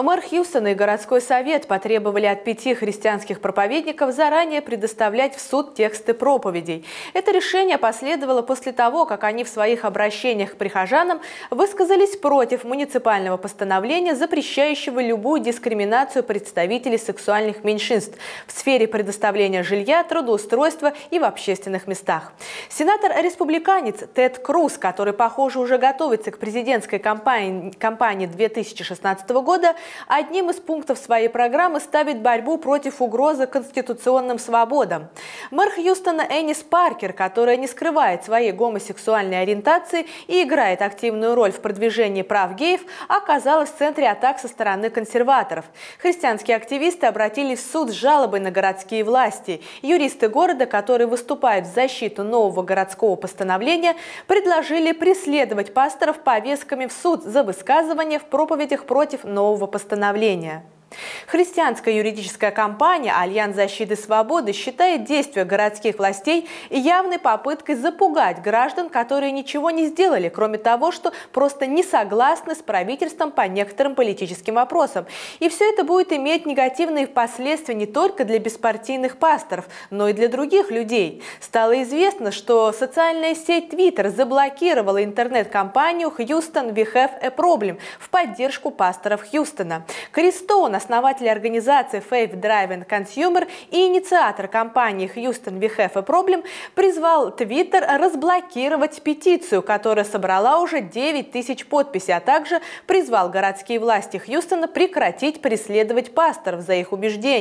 Мэр Хьюстона и городской совет потребовали от пяти христианских проповедников заранее предоставлять в суд тексты проповедей. Это решение последовало после того, как они в своих обращениях к прихожанам высказались против муниципального постановления, запрещающего любую дискриминацию представителей сексуальных меньшинств в сфере предоставления жилья, трудоустройства и в общественных местах. Сенатор-республиканец Тед Круз, который, похоже, уже готовится к президентской кампании, кампании 2016 года, одним из пунктов своей программы ставит борьбу против угрозы конституционным свободам. Мэр Хьюстона Эннис Паркер, которая не скрывает своей гомосексуальной ориентации и играет активную роль в продвижении прав геев, оказалась в центре атак со стороны консерваторов. Христианские активисты обратились в суд с жалобой на городские власти. Юристы города, которые выступают в защиту нового городского постановления, предложили преследовать пасторов повестками в суд за высказывание в проповедях против нового постановления. Христианская юридическая компания «Альянс защиты свободы» считает действия городских властей явной попыткой запугать граждан, которые ничего не сделали, кроме того, что просто не согласны с правительством по некоторым политическим вопросам. И все это будет иметь негативные последствия не только для беспартийных пасторов, но и для других людей. Стало известно, что социальная сеть Twitter заблокировала интернет-компанию «Houston We Have a Problem» в поддержку пасторов Хьюстона. Крис Стоун, основатель организации Faith Driving Consumer и инициатор компании Houston We Have a Problem, призвал Twitter разблокировать петицию, которая собрала уже 9 тысяч подписей, а также призвал городские власти Хьюстона прекратить преследовать пасторов за их убеждения.